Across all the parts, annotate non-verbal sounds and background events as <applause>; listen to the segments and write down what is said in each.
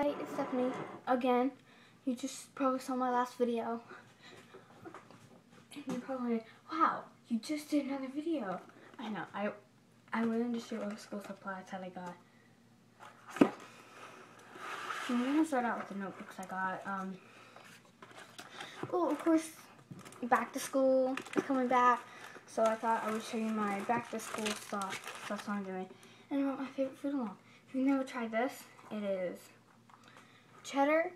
Hi, it's Stephanie. Again, you just probably saw my last video. And you're probably like, wow, you just did another video. I know, I I went into the school supplies that I got. So, I'm gonna start out with the notebooks I got. Um, well, of course, back to school is coming back. So I thought I would show you my back to school stuff. So that's what I'm doing. And I my favorite food along. If you've never tried this, it is cheddar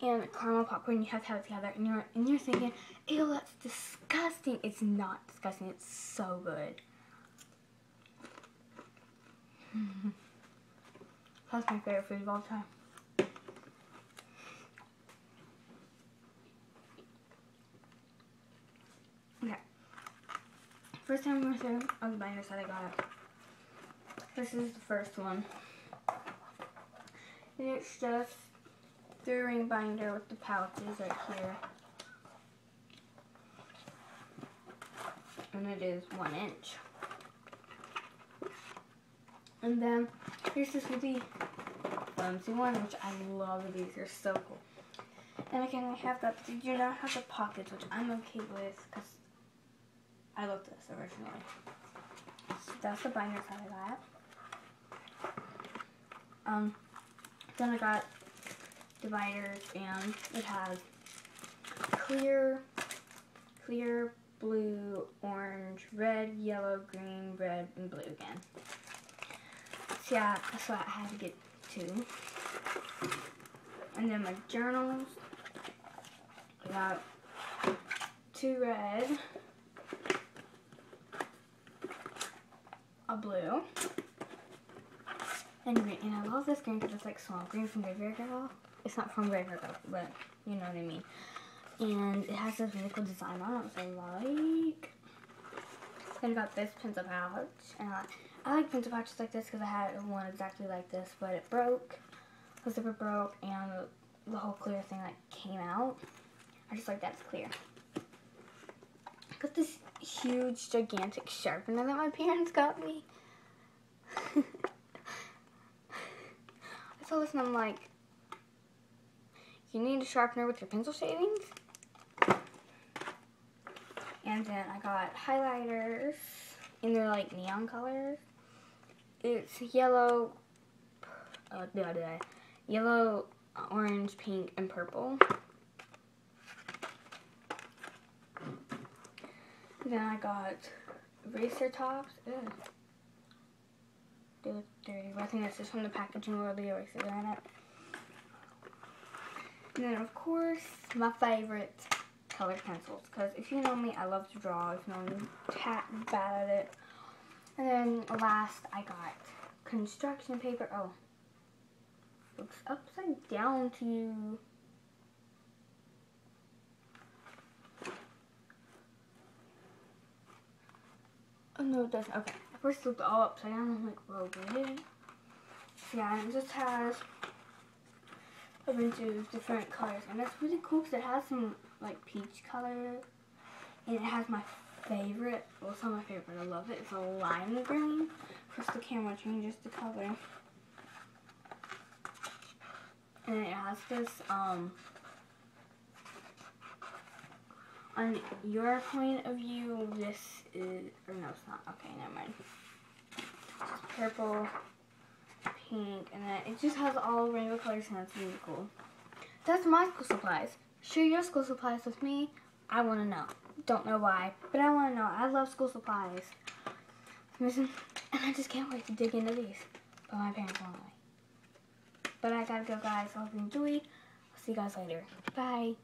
and caramel popcorn. You have to have it together. And you're, and you're thinking, ew, that's disgusting. It's not disgusting. It's so good. <laughs> that's my favorite food of all time. Okay. First time I'm to show all the binders that I got. It. This is the first one. And it's just the ring binder with the pouches right here. And it is one inch. And then here's this really flimsy one, which I love these. They're so cool. And again, I have that. Did you not have the pockets, which I'm okay with because I love this originally. So that's the binder that I got. Um, then I got dividers and it has clear, clear, blue, orange, red, yellow, green, red, and blue again. So yeah, that's what I had to get two. And then my journals, I got two red, a blue, and green. And I love this green because it's like small green from Graveyard Girl. It's not from Graveyard Girl, but you know what I mean. And it has this really cool design on it, I like. Then I got this pencil pouch. And I, I like pencil pouches like this because I had one exactly like this, but it broke. The zipper broke and the, whole clear thing like came out. I just like that it's clear. I got this huge, gigantic sharpener that my <laughs> parents got me. <laughs> I saw this and I'm like, you need a sharpener with your pencil shavings? And then I got highlighters, and they're like neon colors. It's yellow, uh, blah, blah, yellow, orange, pink, and purple. Then I got eraser tops. Ugh. look dirty. But I think that's just from the packaging where the erasers are it. And then, of course, my favorite colored pencils. Because if you know me, I love to draw. If you know me, tat bad at it. And then last, I got construction paper. Oh, looks upside down to you. Oh, no, it doesn't. Okay. I first looked all upside down. I'm like, whoa, good. Yeah, it just has a bunch of different colors. And that's really cool because it has some, like, peach color. And it has my favorite, well, it's not my favorite, I love it. It's a lime green. First the camera changes the color. And it has this, um, on your point of view, this is, or no, it's not. Okay, never mind. Just purple, pink, and then it just has all rainbow colors and it's really cool. That's my school supplies. Share your school supplies with me. I want to know. Don't know why, but I want to know. I love school supplies. And I just can't wait to dig into these. But my parents won't let me. But I gotta go, guys. I hope you enjoyed. I'll see you guys later. Bye.